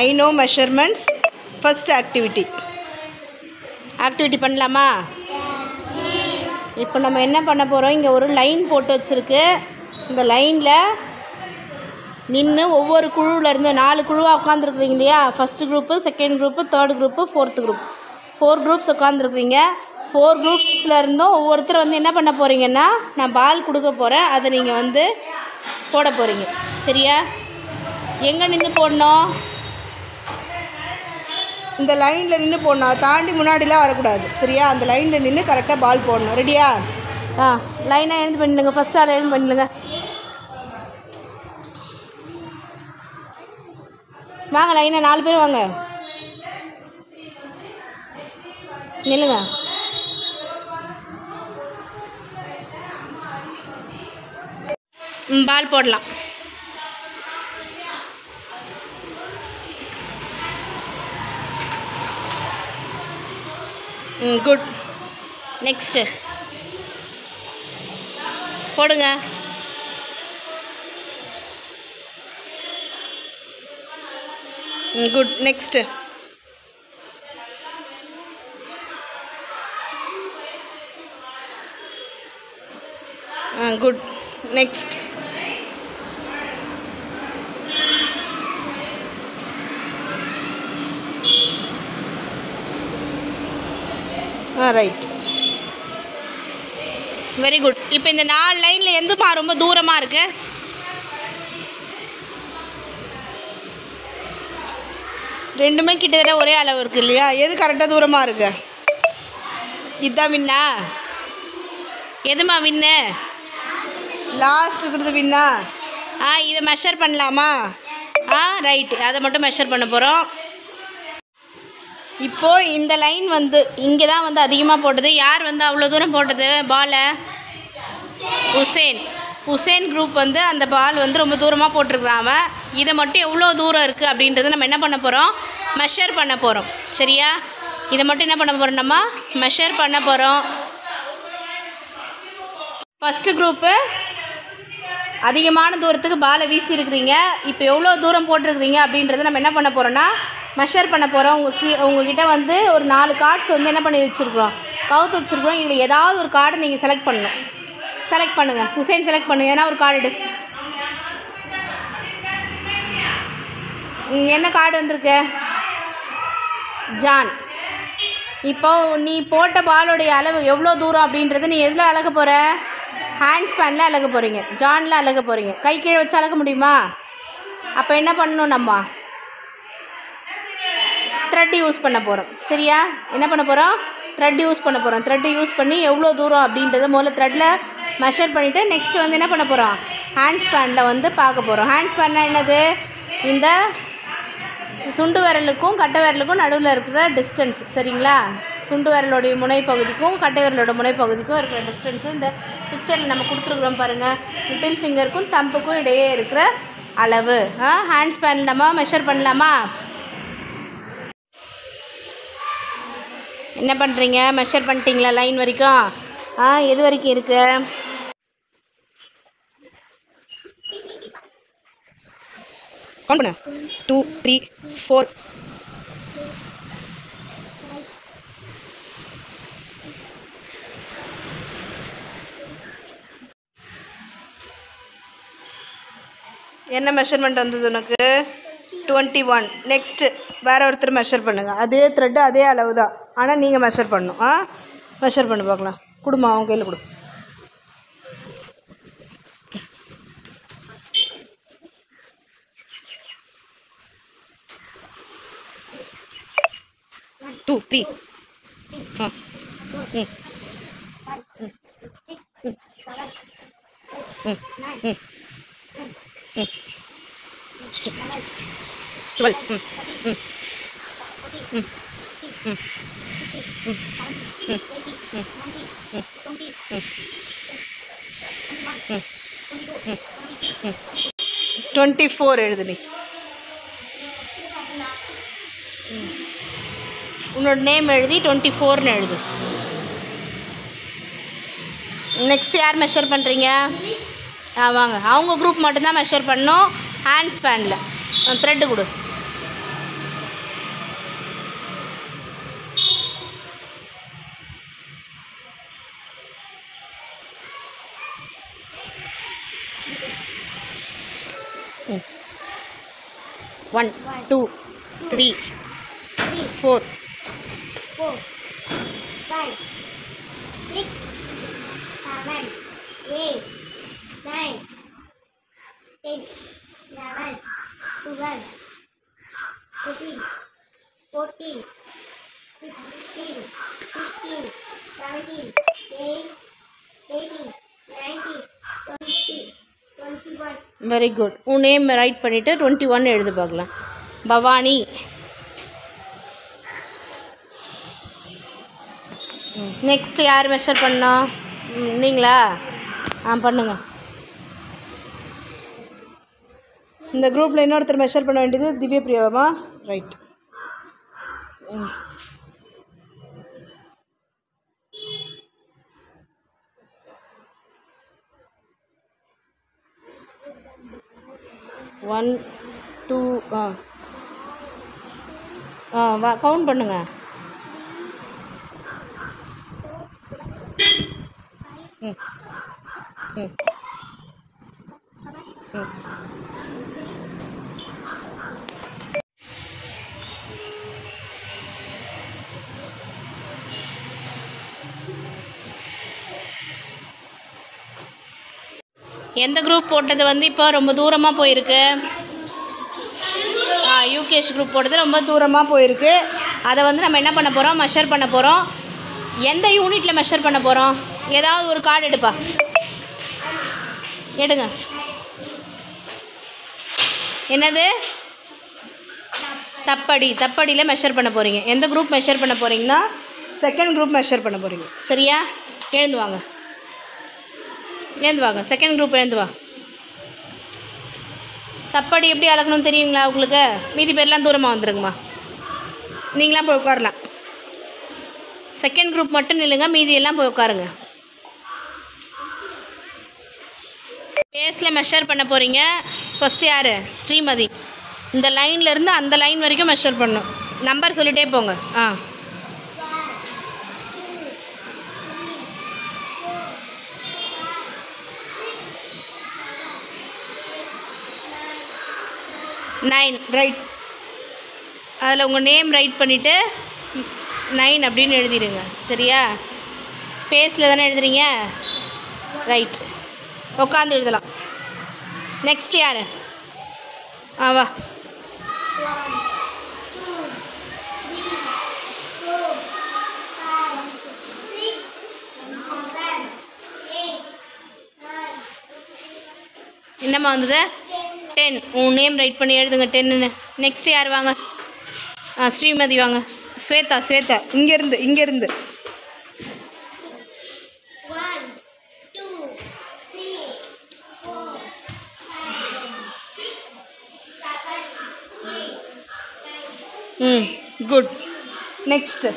I know measurements first activity activity பண்ணலாமா? இப்போ நம்ம என்ன பண்ண போகிறோம் இங்கே ஒரு லைன் போட்டு வச்சுருக்கு. இந்த லைனில் நின்று ஒவ்வொரு குழுவிலேருந்து நாலு குழுவாக உட்காந்துருக்குறீங்க இல்லையா? First group second group third group fourth group four groups உட்காந்துருக்குறீங்க four குரூப்ஸில் இருந்தும் ஒவ்வொருத்தர் வந்து என்ன பண்ண போகிறீங்கன்னா நான் பால் கொடுக்க போகிறேன் அதை நீங்கள் வந்து போட போகிறீங்க சரியா? எங்கே நின்று போடணும்? இந்த லைனில் நின்று போடணும். அதை தாண்டி முன்னாடிலாம் வரக்கூடாது. சரியா? அந்த லைனில் நின்று கரெக்டாக பால் போடணும். ரெடியா ஆ லைனாக எழுந்து பண்ணிடுங்க. ஃபஸ்ட் ஆள் எழுந்து பண்ணிடுங்க. வாங்க லைனாக நாலு பேர் வாங்க. நில்லுங்க. பால் போடலாம். குட் நெக்ஸ்ட்டு போடுங்க. ம் good next ah good next right very good இப்போ இந்த நாலு லைனில் எந்துமா ரொம்ப தூரமாக இருக்கு? ரெண்டுமே கிட்டத்தட்ட ஒரே அளவு இருக்கு இல்லையா? எது கரெக்டாக தூரமாக இருக்கு? இதுதான் வின்னா? எதுமா வின்னு? லாஸ்ட் இருக்கிறது வின்னா? ஆ இதை மெஷர் பண்ணலாமா? ஆ ரைட்டு அதை மட்டும் மெஷர் பண்ண போகிறோம் இப்போது இந்த லைன் வந்து இங்கே தான் வந்து அதிகமாக போட்டது. யார் வந்து அவ்வளோ தூரம் போட்டது? பாலை? உசேன். உசேன் குரூப் வந்து அந்த பால் வந்து ரொம்ப தூரமாக போட்டிருக்கிறாங்க இதை மட்டும் எவ்வளோ தூரம் இருக்குது அப்படின்றத நம்ம என்ன பண்ண போகிறோம் மெஷர் பண்ண போகிறோம் சரியா? இதை மட்டும் என்ன பண்ண போகிறோம் நம்ம? மெஷர் பண்ண போகிறோம் ஃபஸ்ட்டு குரூப்பு அதிகமான தூரத்துக்கு பாலை வீசியிருக்கிறீங்க. இப்போ எவ்வளோ தூரம் போட்டிருக்கிறீங்க அப்படின்றத நம்ம என்ன பண்ண போகிறோன்னா மெஷர் பண்ண போகிறோம் உங்கள் கீ உங்ககிட்ட வந்து ஒரு நாலு கார்ட்ஸ் வந்து என்ன பண்ணி வச்சுருக்குறோம்? கவுத்து வச்சுருக்குறோம். இதில் ஏதாவது ஒரு கார்டை நீங்கள் செலக்ட் பண்ணணும். செலக்ட் பண்ணுங்கள் ஹுசைன் செலக்ட் பண்ணுங்க ஏன்னா ஒரு கார்டு என்ன கார்டு வந்திருக்கு? ஜான் இப்போ நீ போட்ட பாலோடைய அளவு எவ்வளோ தூரம் அப்படின்றத நீ எதில் அழக போகிற ஹேண்ட் ஸ்பேனில் அழக போகிறீங்க ஜானில் அழக போகிறீங்க கை கீழே வச்சு அழக முடியுமா? அப்போ என்ன பண்ணணும் நம்ம? த்ரெட் யூஸ் பண்ண போகிறோம் சரியா? என்ன பண்ண போகிறோம் த்ரெட் யூஸ் பண்ண போகிறோம் த்ரெட் யூஸ் பண்ணி எவ்வளோ தூரம் அப்படின்றத முதல்ல த்ரெட்டில் மெஷர் பண்ணிவிட்டு நெக்ஸ்ட் வந்து என்ன பண்ண போகிறோம் ஹேண்ட் ஸ்பேனில் வந்து பார்க்க போகிறோம் ஹேண்ட் ஸ்பேன்னா என்னது? இந்த சுண்டு விரலுக்கும் கட்டை விரலுக்கும் நடுவில் இருக்கிற டிஸ்டன்ஸ் சரிங்களா? சுண்டு விரலுடைய முனைப்பகுதிக்கும் கட்டை விரலோட முனைப்பகுதிக்கும் இருக்கிற டிஸ்டன்ஸ் இந்த பிக்சரில் நம்ம கொடுத்துருக்குறோம் பாருங்கள் லிட்டில் ஃபிங்கருக்கும் தம்புக்கும் இடையே இருக்கிற அளவு. ஹேண்ட் ஸ்பேன் நம்ம மெஷர் பண்ணலாமா? என்ன பண்ணுறீங்க மெஷர் பண்ணிட்டீங்களா லைன் வரைக்கும்? ஆ எது வரைக்கும் இருக்கு? கவுண்ட் பண்ணு. டூ த்ரீ ஃபோர் என்ன மெஷர்மெண்ட் வந்தது உனக்கு? டுவெண்ட்டி ஒன் நெக்ஸ்ட்டு வேறு ஒருத்தர் மெஷர் பண்ணுங்கள் அதே த்ரெட்டு அதே அளவு தான் ஆனால் நீங்கள் மெஷர் பண்ணணும் ஆ மெஷர் பண்ணி பார்க்கலாம் கொடுமா அவங்க கையில் கொடு டூ பி ஆ ம் ம் ம் ம் ம் ம் டுவெண்ட்டி ஃபோர் எழுதுனி உன்னோட நேம் எழுதி டுவெண்ட்டி ஃபோர்னு எழுது. நெக்ஸ்ட் யார் மெஷர் பண்ணுறீங்க ஆ வாங்க. அவங்க குரூப் மட்டும்தான் மெஷர் பண்ணணும் ஹேண்ட் ஸ்பேனில் த்ரெட்டு கொடு. One, two, three, four, four, five, six, seven, eight, nine, ten, eleven, twelve, thirteen, fourteen, fifteen, sixteen, seventeen, eighteen, eighteen, nineteen. Very good உன் நேம் ரைட் பண்ணிவிட்டு டுவெண்ட்டி ஒன் எழுது பார்க்கலாம். Bhavani. Next யார் measure பண்ணோம் நீங்களா? ஆ பண்ணுங்க. இந்த குரூப்பில் இன்னொருத்தர் மெஷர் பண்ண வேண்டியது திவ்ய பிரியாவா ரைட் ஒன் டூ ஆ. ஆ வா கவுண்ட் பண்ணுங்க. ம் ம் ம். எந்த குரூப் போட்டது வந்து இப்போ ரொம்ப தூரமாக போயிருக்கு? யூகேஷ் குரூப் போட்டது ரொம்ப தூரமாக போயிருக்கு. அதை வந்து நம்ம என்ன பண்ண போகிறோம் மெஷர் பண்ண போகிறோம் எந்த யூனிட்டில் மெஷர் பண்ண போகிறோம் ஏதாவது ஒரு கார்டு எடுப்பா. எடுங்க. என்னது? தப்படி தப்படியில் மெஷர் பண்ண போகிறீங்க எந்த குரூப் மெஷர் பண்ண போகிறீங்கன்னா செகண்ட் குரூப் மெஷர் பண்ண போகிறீங்க சரியா? எழுந்து வாங்க. எழுந்து வாங்க. செகண்ட் குரூப் எழுந்து வா. தப்படி எப்படி அளக்கணும்னு தெரியுங்களா உங்களுக்கு? மீதி பேர்லாம் தூரமாக வந்துருங்கம்மா. நீங்களாம் போய் உட்காரலாம். செகண்ட் குரூப் மட்டும் நில்லுங்க மீதி எல்லாம் போய் உட்காருங்க. பேஸில் மெஷர் பண்ண போகிறீங்க ஃபஸ்ட்டு யார்? ஸ்ரீமதி. இந்த லைன்லேருந்து அந்த லைன் வரைக்கும் மெஷர் பண்ணணும். நம்பர் சொல்லிட்டே போங்க. ஆ. நைன் ரைட் அதில் உங்கள் நேம் ரைட் பண்ணிவிட்டு நைன் அப்படின்னு எழுதிடுங்க. சரியா? பேஸில் தானே எழுதுறீங்க? ரைட் உட்காந்து எழுதலாம். நெக்ஸ்ட் யார்? ஆவா என்னம்மா வந்தது? டென் உன் நேம் ரைட் பண்ணி எழுதுங்க. டென்னு நெக்ஸ்ட் யார் வாங்க? ஆ ஸ்ரீமதி வாங்க. ஸ்வேதா ஸ்வேதா. இங்கேருந்து இங்கேருந்து. ம் குட் நெக்ஸ்ட்டு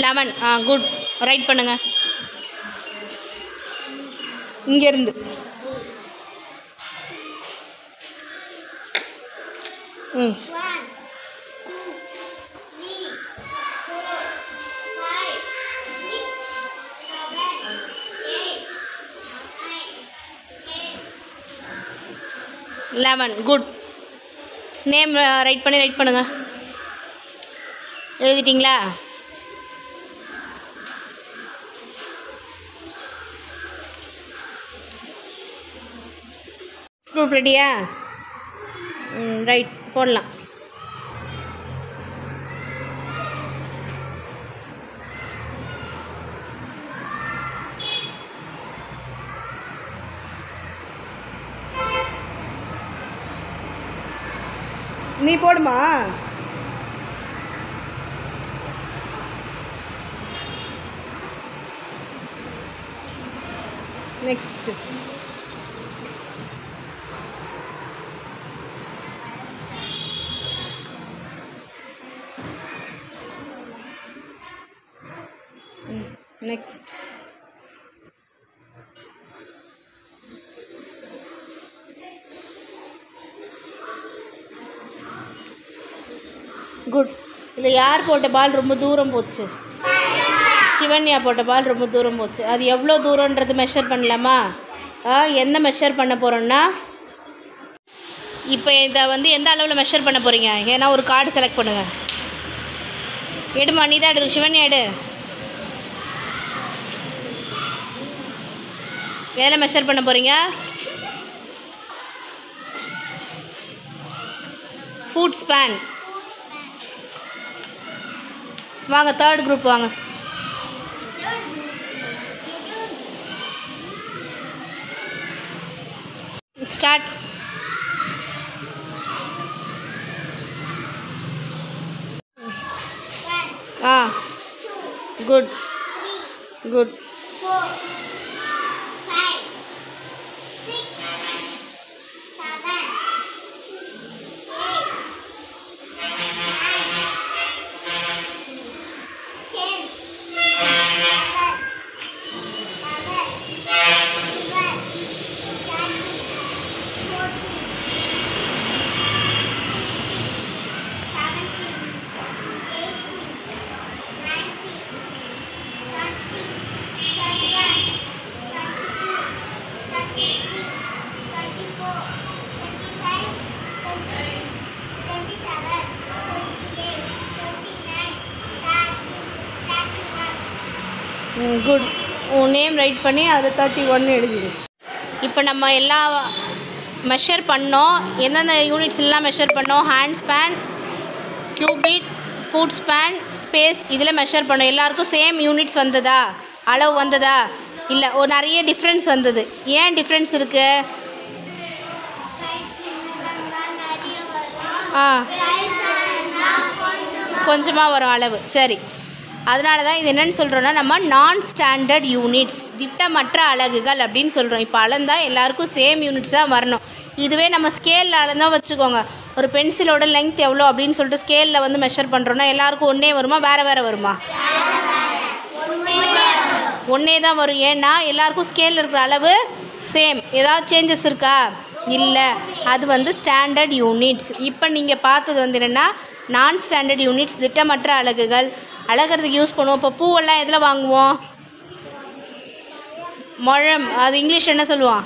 லெவன் ஆ குட். ரைட் பண்ணுங்கள் இங்கேருந்து. ம். Eleven good. நேம் ரைட் பண்ணி ரைட் பண்ணுங்கள் எழுதிட்டிங்களா? குரூப் ரெடியா ம் ரைட் போடலாம். நீ போடுமா? நெக்ஸ்ட்டு நெக்ஸ்ட் குட் இல்லை யார் போட்ட பால் ரொம்ப தூரம் போச்சு? சிவன்யா போட்ட பால் ரொம்ப தூரம் போச்சு. அது எவ்வளோ தூரன்றது மெஷர் பண்ணலாமா? ஆ எந்த மெஷர் பண்ண போகிறோன்னா இப்போ இதை வந்து எந்த அளவில் மெஷர் பண்ண போகிறீங்க ஏன்னா ஒரு கார்டு செலக்ட் பண்ணுங்கள் எடுமா நீ தான் எடு சிவன்யா எடு. எதில் மெஷர் பண்ண போகிறீங்க ஃபுட் ஸ்பேன் வாங்க தேர்ட் குரூப் வாங்க. ஸ்டார்ட் ஆ குட் குட் குட் உன் நேம் ரைட் பண்ணி அது தேர்ட்டி ஒன் எழுதிடு இப்போ நம்ம எல்லா மெஷர் பண்ணோம். எந்தெந்த யூனிட்ஸ் எல்லாம் மெஷர் பண்ணோம்? Hand span cubit foot span pace இதில் மெஷர் பண்ணோம். எல்லாருக்கும் சேம் யூனிட்ஸ் வந்ததா? அளவு வந்ததா? இல்லை ஒரு நிறைய டிஃப்ரென்ஸ் வந்தது. ஏன் டிஃப்ரென்ஸ் இருக்குது ஆ. கொஞ்சமாக வரும் அளவு. சரி. அதனால தான் இது என்னென்னு சொல்கிறோன்னா நம்ம நான் ஸ்டாண்டர்ட் யூனிட்ஸ் திட்டமற்ற அலகுகள் அப்படின்னு சொல்கிறோம் இப்போ அளந்தால் எல்லாருக்கும் சேம் யூனிட்ஸ் தான் வரணும். இதுவே நம்ம ஸ்கேலில் அளந்தால் வச்சுக்கோங்க. ஒரு பென்சிலோட லெங்த் எவ்வளோ அப்படின்னு சொல்லிட்டு ஸ்கேலில் வந்து மெஷர் பண்ணுறோன்னா எல்லாருக்கும் ஒன்றே வருமா வேறு வேறு வருமா? ஒன்றே தான் வரும். ஏன்னா எல்லாருக்கும் ஸ்கேலில் இருக்கிற அளவு சேம் ஏதாவது சேஞ்சஸ் இருக்கா? இல்லை. அது வந்து ஸ்டாண்டர்ட் யூனிட்ஸ் இப்போ நீங்கள் பார்த்தது வந்து என்னென்னா நான் ஸ்டாண்டர்ட் யூனிட்ஸ் திட்டமற்ற அலகுகள் அழகிறதுக்கு யூஸ் பண்ணுவோம். இப்போ பூவெல்லாம் எதில் வாங்குவோம்? முழம். அது இங்கிலீஷ் என்ன சொல்லுவான்?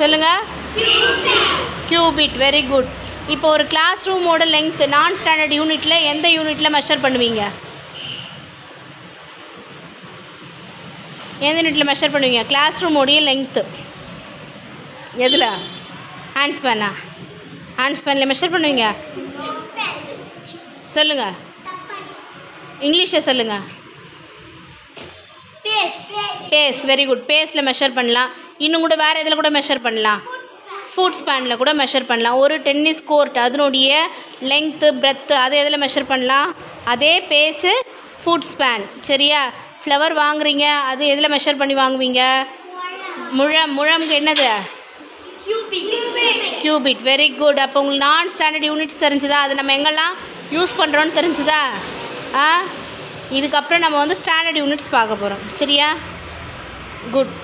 சொல்லுங்கள் கியூபிட் வெரி குட் இப்போ ஒரு கிளாஸ் ரூமோட லெங்த் நான் ஸ்டாண்டர்ட் யூனிட்டில் எந்த யூனிட்டில் மெஷர் பண்ணுவீங்க? எந்த யூனிட்டில் மெஷர் பண்ணுவீங்க? கிளாஸ் ரூமோடைய லெங்த்து எதில்? ஹேண்ட் ஸ்பேனா ஹேண்ட் ஸ்பேனில் மெஷர் பண்ணுவீங்க? சொல்லுங்கள் இங்கிலீஷில் சொல்லுங்கள் பேஸ் வெரி குட் பேஸில் மெஷர் பண்ணலாம். இன்னும் கூட வேறு இதில் கூட மெஷர் பண்ணலாம்? ஃபுட் ஸ்பேனில் கூட மெஷர் பண்ணலாம். ஒரு டென்னிஸ் கோர்ட் அதனுடைய லென்த்து பிரெத்து அதை எதில் மெஷர் பண்ணலாம்? அதே பேஸு ஃபுட் ஸ்பேன் சரியா? ஃப்ளவர் வாங்குறீங்க அது எதில் மெஷர் பண்ணி வாங்குவீங்க? முழம். முழம்க்கு என்னது? கியூபிட் வெரி குட் அப்போ உங்களுக்கு நான் ஸ்டாண்டர்ட் யூனிட்ஸ் தெரிஞ்சுதா? அது நம்ம எங்கெல்லாம் யூஸ் பண்ணுறோன்னு தெரிஞ்சுதா? ஆ? இதுக்கப்புறம் நம்ம வந்து ஸ்டாண்டர்ட் யூனிட்ஸ் பார்க்க போகிறோம் சரியா? குட்